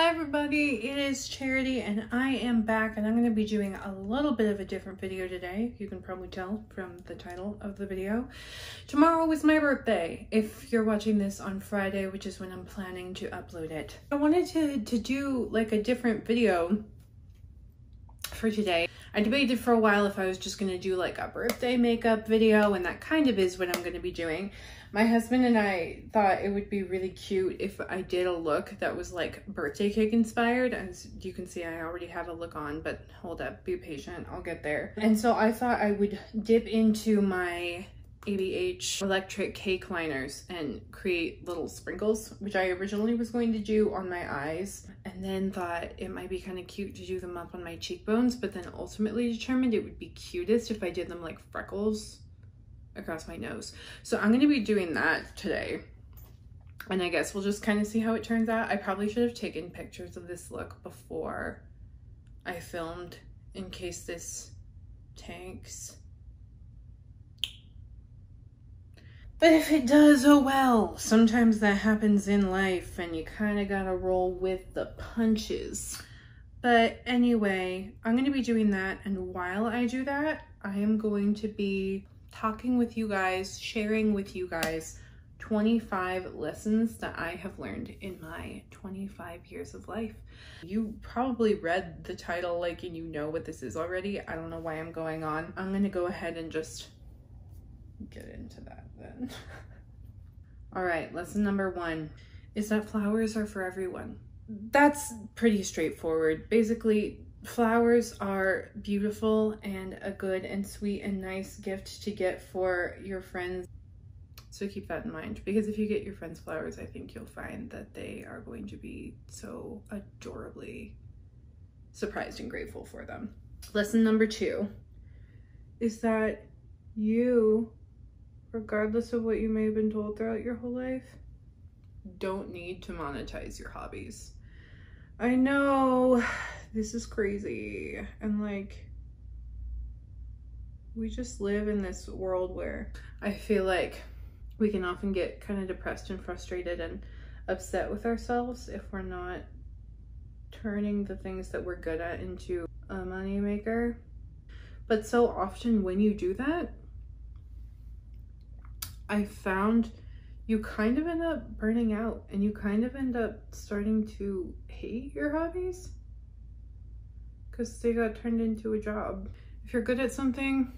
Hi everybody, it is Charity and I am back and I'm going to be doing a little bit of a different video today. You can probably tell from the title of the video. Tomorrow is my birthday, if you're watching this on Friday, which is when I'm planning to upload it. I wanted to, to do like a different video for today. I debated for a while if I was just going to do like a birthday makeup video and that kind of is what I'm going to be doing. My husband and I thought it would be really cute if I did a look that was like birthday cake inspired. As you can see, I already have a look on, but hold up, be patient, I'll get there. And so I thought I would dip into my ABH electric cake liners and create little sprinkles, which I originally was going to do on my eyes and then thought it might be kind of cute to do them up on my cheekbones, but then ultimately determined it would be cutest if I did them like freckles across my nose. So I'm going to be doing that today. And I guess we'll just kind of see how it turns out. I probably should have taken pictures of this look before I filmed in case this tanks. But if it does, oh well. Sometimes that happens in life and you kind of gotta roll with the punches. But anyway, I'm going to be doing that. And while I do that, I am going to be talking with you guys, sharing with you guys 25 lessons that I have learned in my 25 years of life. You probably read the title like and you know what this is already. I don't know why I'm going on. I'm to go ahead and just get into that then. All right, lesson number one is that flowers are for everyone. That's pretty straightforward. Basically, flowers are beautiful and a good and sweet and nice gift to get for your friends. So keep that in mind because if you get your friends flowers, I think you'll find that they are going to be so adorably surprised and grateful for them. Lesson number two is that you, regardless of what you may have been told throughout your whole life, don't need to monetize your hobbies. I know this is crazy. And like, we just live in this world where I feel like we can often get kind of depressed and frustrated and upset with ourselves if we're not turning the things that we're good at into a money maker. But so often when you do that, I found you kind of end up burning out and you kind of end up starting to hate your hobbies because they got turned into a job. If you're good at something,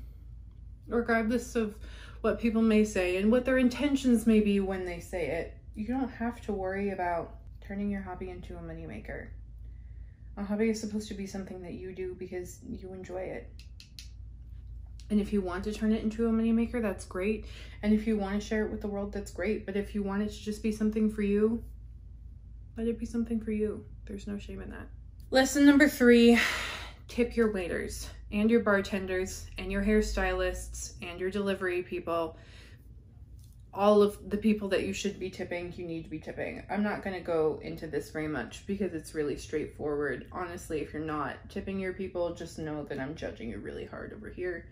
regardless of what people may say and what their intentions may be when they say it, you don't have to worry about turning your hobby into a moneymaker. A hobby is supposed to be something that you do because you enjoy it. And if you want to turn it into a moneymaker, that's great. And if you want to share it with the world, that's great. But if you want it to just be something for you, let it be something for you. There's no shame in that. Lesson number three, tip your waiters and your bartenders and your hairstylists and your delivery people. All of the people that you should be tipping, you need to be tipping. I'm not going to go into this very much because it's really straightforward. Honestly, if you're not tipping your people, just know that I'm judging you really hard over here.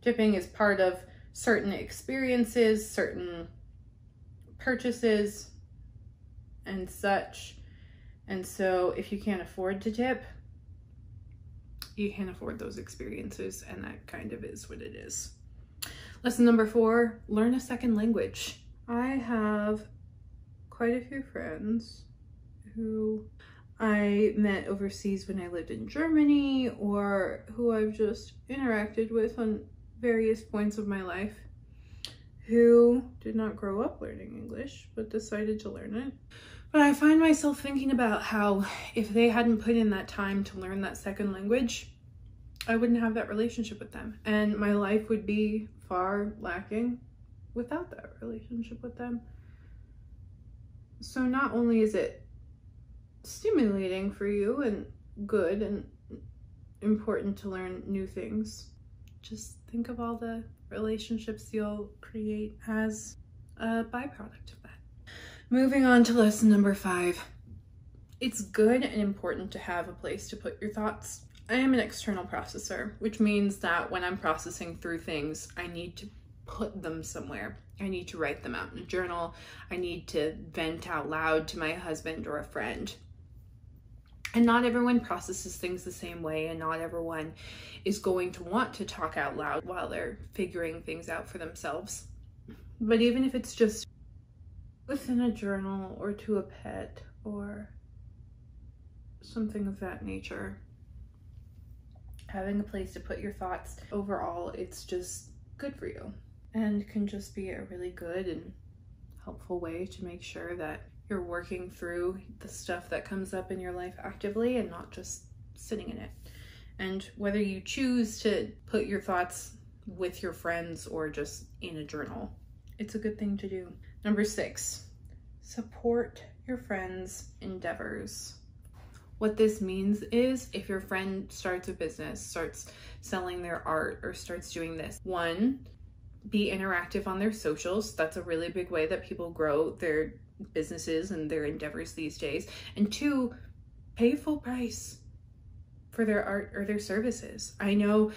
Tipping is part of certain experiences, certain purchases, and such. And so if you can't afford to tip, you can't afford those experiences and that kind of is what it is. Lesson number four, learn a second language. I have quite a few friends who I met overseas when I lived in Germany or who I've just interacted with on various points of my life who did not grow up learning English but decided to learn it. But I find myself thinking about how if they hadn't put in that time to learn that second language, I wouldn't have that relationship with them. And my life would be far lacking without that relationship with them. So not only is it stimulating for you and good and important to learn new things, just think of all the relationships you'll create as a byproduct Moving on to lesson number five. It's good and important to have a place to put your thoughts. I am an external processor, which means that when I'm processing through things, I need to put them somewhere. I need to write them out in a journal. I need to vent out loud to my husband or a friend. And not everyone processes things the same way, and not everyone is going to want to talk out loud while they're figuring things out for themselves. But even if it's just within a journal or to a pet or something of that nature, having a place to put your thoughts, overall, it's just good for you and can just be a really good and helpful way to make sure that you're working through the stuff that comes up in your life actively and not just sitting in it. And whether you choose to put your thoughts with your friends or just in a journal, it's a good thing to do. Number six, support your friends' endeavors. What this means is if your friend starts a business, starts selling their art, or starts doing this, one, be interactive on their socials. That's a really big way that people grow their businesses and their endeavors these days. And two, pay full price for their art or their services. I know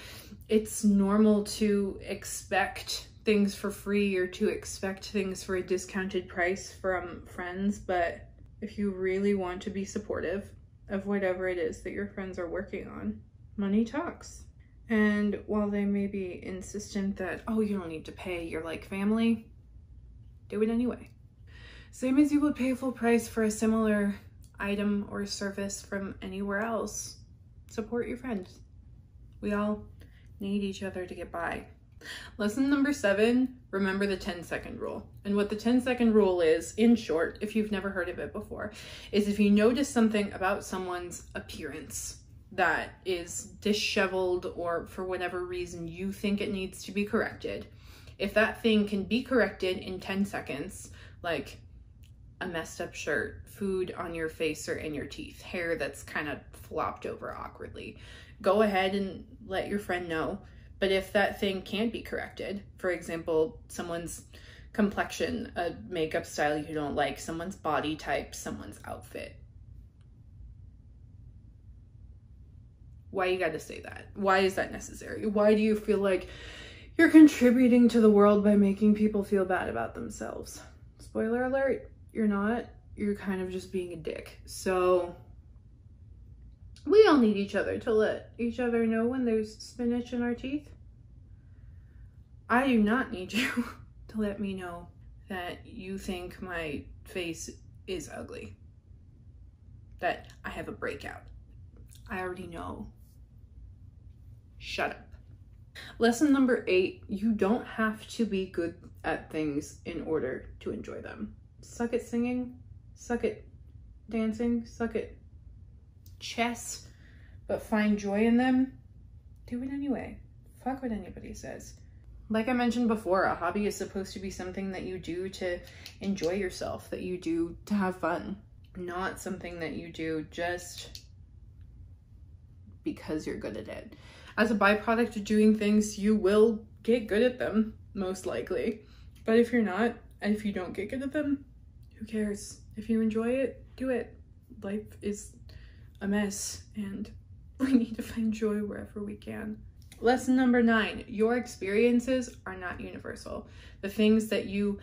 it's normal to expect things for free or to expect things for a discounted price from friends, but if you really want to be supportive of whatever it is that your friends are working on, money talks. And while they may be insistent that, oh, you don't need to pay, you're like family, do it anyway. Same as you would pay full price for a similar item or service from anywhere else. Support your friends. We all need each other to get by. Lesson number seven, remember the 10 second rule. And what the 10 second rule is, in short, if you've never heard of it before, is if you notice something about someone's appearance that is disheveled or for whatever reason you think it needs to be corrected, if that thing can be corrected in 10 seconds, like a messed up shirt, food on your face or in your teeth, hair that's kind of flopped over awkwardly. Go ahead and let your friend know. But if that thing can't be corrected, for example, someone's complexion, a makeup style you don't like, someone's body type, someone's outfit. Why you gotta say that? Why is that necessary? Why do you feel like you're contributing to the world by making people feel bad about themselves? Spoiler alert, you're not. You're kind of just being a dick. So we all need each other to let each other know when there's spinach in our teeth. I do not need you to let me know that you think my face is ugly. That I have a breakout. I already know. Shut up. Lesson number eight, you don't have to be good at things in order to enjoy them suck at singing, suck at dancing, suck at chess, but find joy in them, do it anyway. Fuck what anybody says. Like I mentioned before, a hobby is supposed to be something that you do to enjoy yourself, that you do to have fun, not something that you do just because you're good at it. As a byproduct of doing things, you will get good at them, most likely. But if you're not, and if you don't get good at them, who cares? If you enjoy it, do it. Life is a mess and we need to find joy wherever we can. Lesson number nine your experiences are not universal. The things that you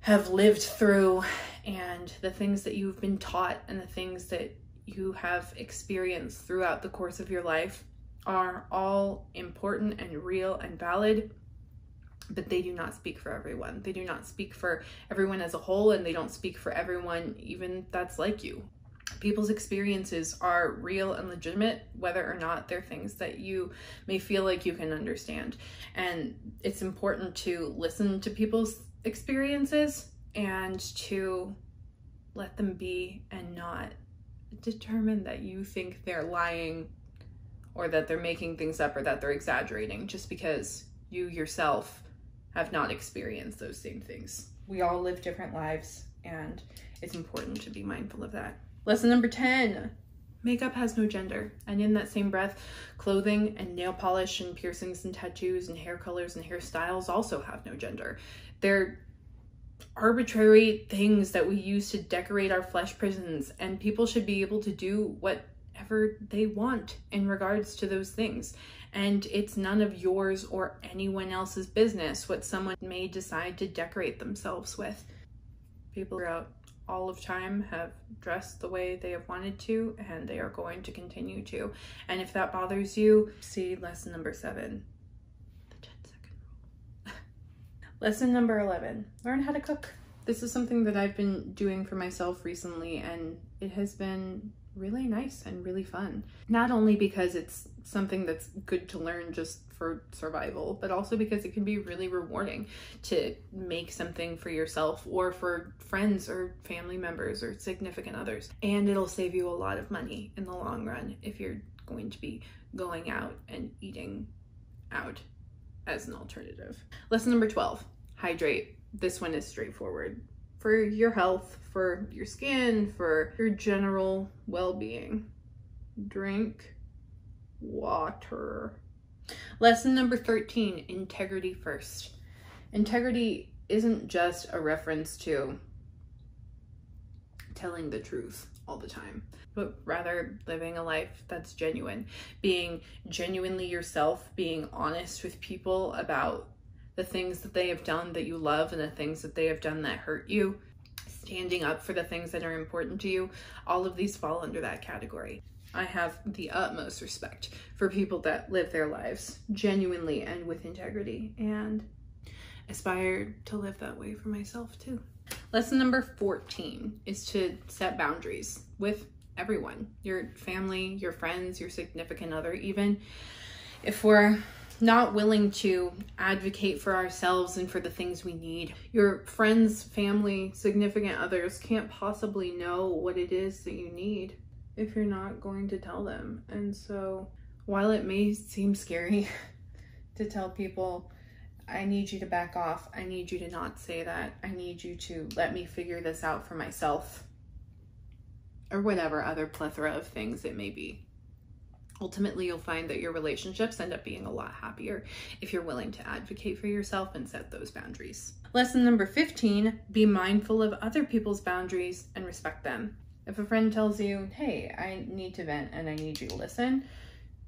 have lived through and the things that you've been taught and the things that you have experienced throughout the course of your life are all important and real and valid but they do not speak for everyone. They do not speak for everyone as a whole, and they don't speak for everyone, even that's like you. People's experiences are real and legitimate, whether or not they're things that you may feel like you can understand. And it's important to listen to people's experiences and to let them be and not determine that you think they're lying or that they're making things up or that they're exaggerating just because you yourself have not experienced those same things. We all live different lives and it's important to be mindful of that. Lesson number 10 makeup has no gender. And in that same breath, clothing and nail polish and piercings and tattoos and hair colors and hairstyles also have no gender. They're arbitrary things that we use to decorate our flesh prisons, and people should be able to do whatever they want in regards to those things and it's none of yours or anyone else's business what someone may decide to decorate themselves with. People throughout all of time have dressed the way they have wanted to, and they are going to continue to. And if that bothers you, see lesson number seven the 10 second rule. lesson number 11 learn how to cook. This is something that I've been doing for myself recently, and it has been really nice and really fun. Not only because it's something that's good to learn just for survival, but also because it can be really rewarding to make something for yourself or for friends or family members or significant others. And it'll save you a lot of money in the long run if you're going to be going out and eating out as an alternative. Lesson number 12 hydrate. This one is straightforward for your health, for your skin, for your general well being. Drink water. Lesson number 13 integrity first. Integrity isn't just a reference to telling the truth all the time, but rather living a life that's genuine, being genuinely yourself, being honest with people about the things that they have done that you love and the things that they have done that hurt you, standing up for the things that are important to you. All of these fall under that category. I have the utmost respect for people that live their lives genuinely and with integrity and aspire to live that way for myself too. Lesson number 14 is to set boundaries with everyone your family, your friends, your significant other, even. If we're not willing to advocate for ourselves and for the things we need, your friends, family, significant others can't possibly know what it is that you need if you're not going to tell them. And so, while it may seem scary to tell people, I need you to back off, I need you to not say that, I need you to let me figure this out for myself, or whatever other plethora of things it may be. Ultimately, you'll find that your relationships end up being a lot happier if you're willing to advocate for yourself and set those boundaries. Lesson number 15 be mindful of other people's boundaries and respect them. If a friend tells you, hey, I need to vent and I need you to listen,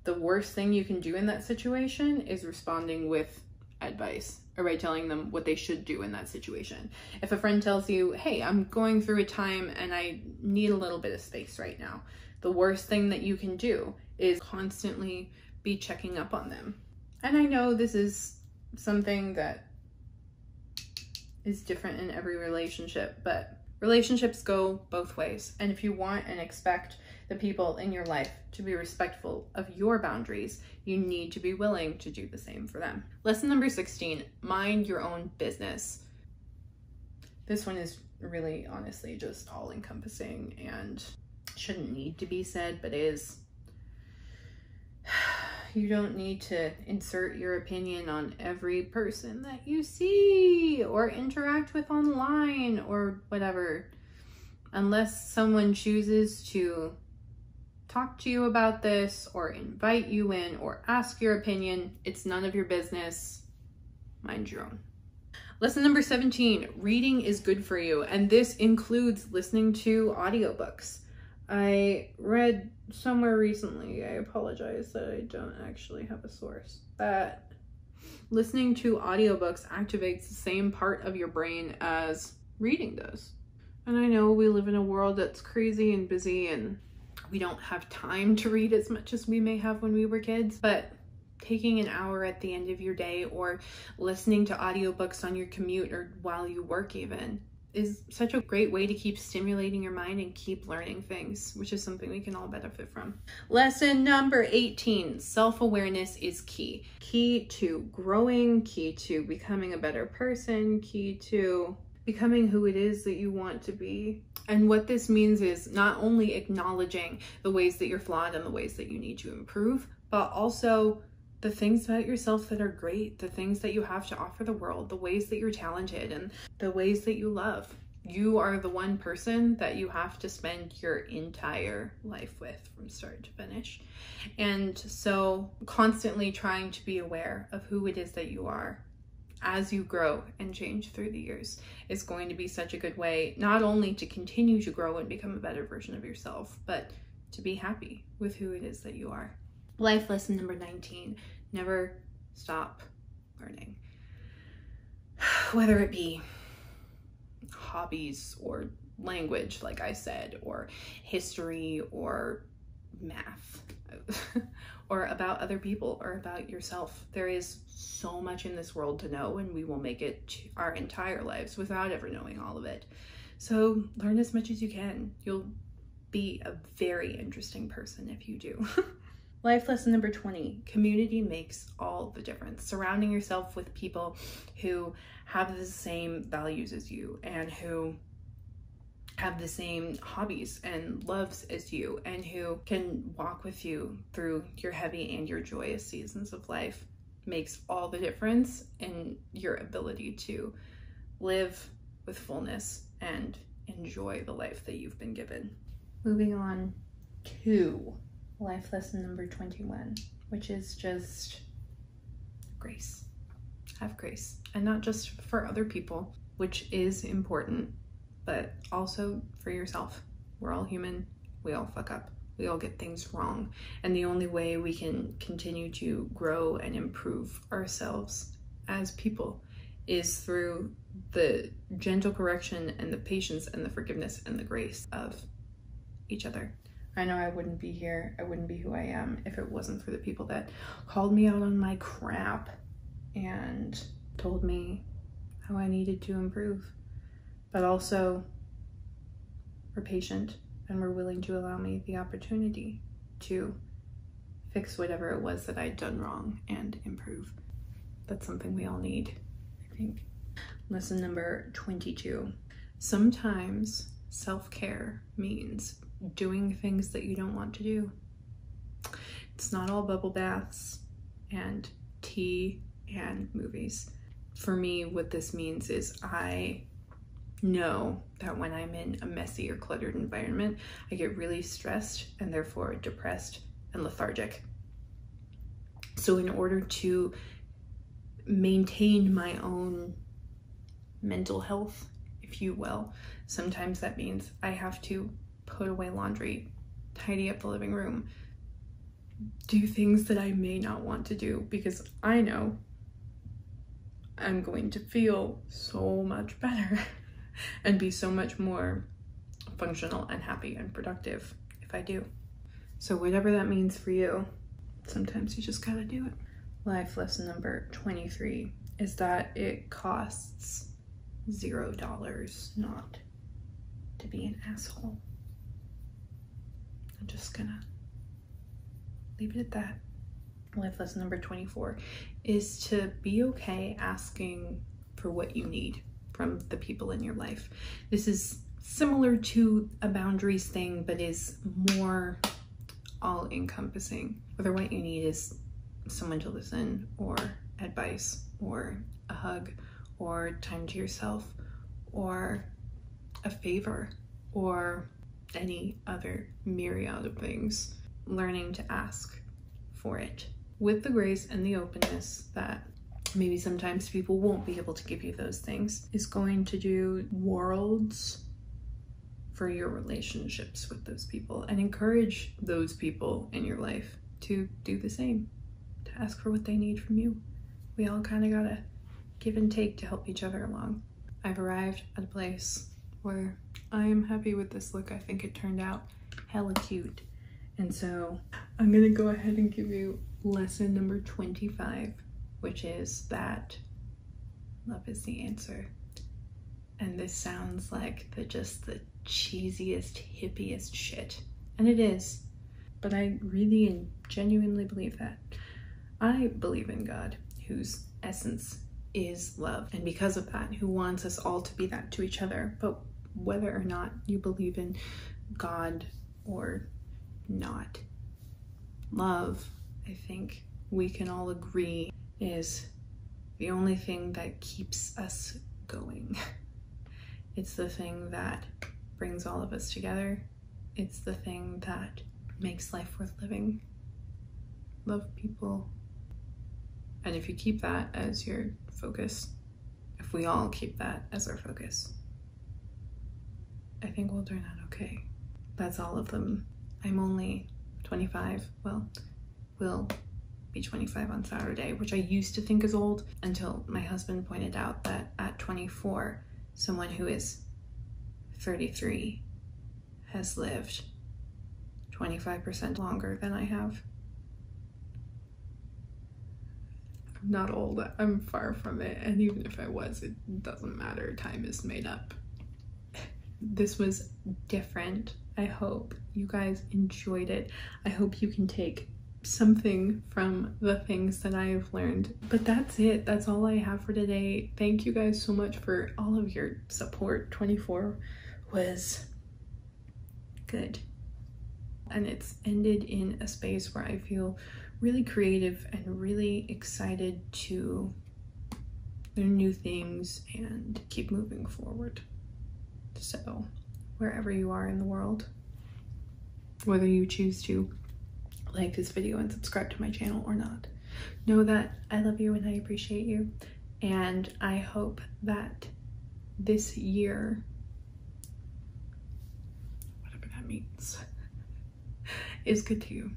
the worst thing you can do in that situation is responding with advice or by telling them what they should do in that situation. If a friend tells you, hey, I'm going through a time and I need a little bit of space right now, the worst thing that you can do is constantly be checking up on them. And I know this is something that is different in every relationship, but Relationships go both ways. And if you want and expect the people in your life to be respectful of your boundaries, you need to be willing to do the same for them. Lesson number 16 mind your own business. This one is really honestly just all encompassing and shouldn't need to be said, but is you don't need to insert your opinion on every person that you see or interact with online or whatever. Unless someone chooses to talk to you about this or invite you in or ask your opinion, it's none of your business. Mind your own. Lesson number 17 reading is good for you, and this includes listening to audiobooks. I read somewhere recently, I apologize that I don't actually have a source, that listening to audiobooks activates the same part of your brain as reading does. And I know we live in a world that's crazy and busy and we don't have time to read as much as we may have when we were kids, but taking an hour at the end of your day or listening to audiobooks on your commute or while you work even is such a great way to keep stimulating your mind and keep learning things, which is something we can all benefit from. Lesson number 18 self awareness is key. Key to growing, key to becoming a better person, key to becoming who it is that you want to be. And what this means is not only acknowledging the ways that you're flawed and the ways that you need to improve, but also the things about yourself that are great, the things that you have to offer the world, the ways that you're talented, and the ways that you love. You are the one person that you have to spend your entire life with from start to finish. And so, constantly trying to be aware of who it is that you are as you grow and change through the years is going to be such a good way, not only to continue to grow and become a better version of yourself, but to be happy with who it is that you are. Life lesson number 19 never stop learning. Whether it be hobbies or language, like I said, or history or math. or about other people or about yourself. There is so much in this world to know, and we will make it our entire lives without ever knowing all of it. So learn as much as you can. You'll be a very interesting person if you do. Life lesson number 20 community makes all the difference. Surrounding yourself with people who have the same values as you and who have the same hobbies and loves as you and who can walk with you through your heavy and your joyous seasons of life makes all the difference in your ability to live with fullness and enjoy the life that you've been given. Moving on to life lesson number 21, which is just grace. Have grace. And not just for other people, which is important, but also for yourself. We're all human. We all fuck up. We all get things wrong. And the only way we can continue to grow and improve ourselves as people is through the gentle correction and the patience and the forgiveness and the grace of each other. I know I wouldn't be here, I wouldn't be who I am if it wasn't for the people that called me out on my crap and told me how I needed to improve but also were patient and were willing to allow me the opportunity to fix whatever it was that I'd done wrong and improve. That's something we all need, I think. Lesson number 22. Sometimes self-care means doing things that you don't want to do. It's not all bubble baths and tea and movies. For me, what this means is I know that when I'm in a messy or cluttered environment, I get really stressed and therefore depressed and lethargic. So, in order to maintain my own mental health, if you will, sometimes that means I have to put away laundry, tidy up the living room, do things that I may not want to do because I know I'm going to feel so much better. and be so much more functional and happy and productive if I do. So, whatever that means for you, sometimes you just gotta do it. Life lesson number 23 is that it costs zero dollars not to be an asshole. I'm just gonna leave it at that. Life lesson number 24 is to be okay asking for what you need from the people in your life. This is similar to a boundaries thing, but is more all encompassing. Whether what you need is someone to listen, or advice, or a hug, or time to yourself, or a favor, or any other myriad of things. Learning to ask for it with the grace and the openness that maybe sometimes people won't be able to give you those things, is going to do worlds for your relationships with those people and encourage those people in your life to do the same, to ask for what they need from you. We all kind of gotta give and take to help each other along. I've arrived at a place where I am happy with this look. I think it turned out hella cute. And so I'm gonna go ahead and give you lesson number 25 which is that love is the answer. And this sounds like the just the cheesiest, hippiest shit. And it is. But I really and genuinely believe that. I believe in God, whose essence is love. And because of that, who wants us all to be that to each other. But whether or not you believe in God or not, love, I think we can all agree is the only thing that keeps us going. It's the thing that brings all of us together. It's the thing that makes life worth living. Love people. And if you keep that as your focus, if we all keep that as our focus, I think we'll turn out okay. That's all of them. I'm only 25. Well, will be 25 on Saturday, which I used to think is old until my husband pointed out that at 24, someone who is 33 has lived 25% longer than I have. I'm not old, I'm far from it, and even if I was, it doesn't matter. Time is made up. This was different. I hope you guys enjoyed it. I hope you can take something from the things that I have learned. But that's it. That's all I have for today. Thank you guys so much for all of your support. 24 was good. And it's ended in a space where I feel really creative and really excited to learn new things and keep moving forward. So, wherever you are in the world, whether you choose to like this video and subscribe to my channel or not, know that I love you and I appreciate you. And I hope that this year, whatever that means, is good to you.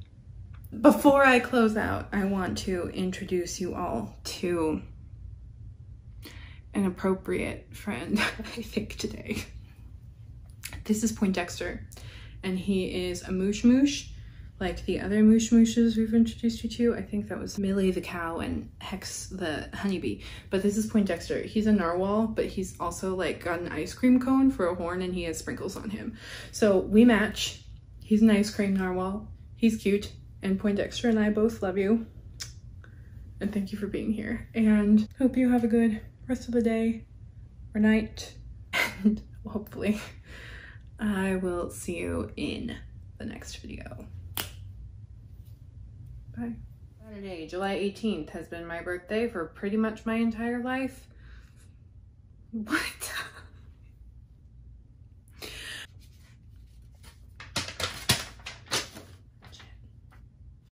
Before I close out, I want to introduce you all to an appropriate friend, I think, today. This is Poindexter, and he is a moosh moosh, like the other moosh mooshes we've introduced you to. I think that was Millie the cow and Hex the honeybee. But this is Poindexter. He's a narwhal, but he's also like got an ice cream cone for a horn and he has sprinkles on him. So we match. He's an ice cream narwhal. He's cute and Poindexter and I both love you. And thank you for being here. And hope you have a good rest of the day or night. And hopefully I will see you in the next video. Bye. Saturday, July 18th has been my birthday for pretty much my entire life. What?